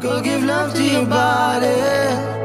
Go give love to your body.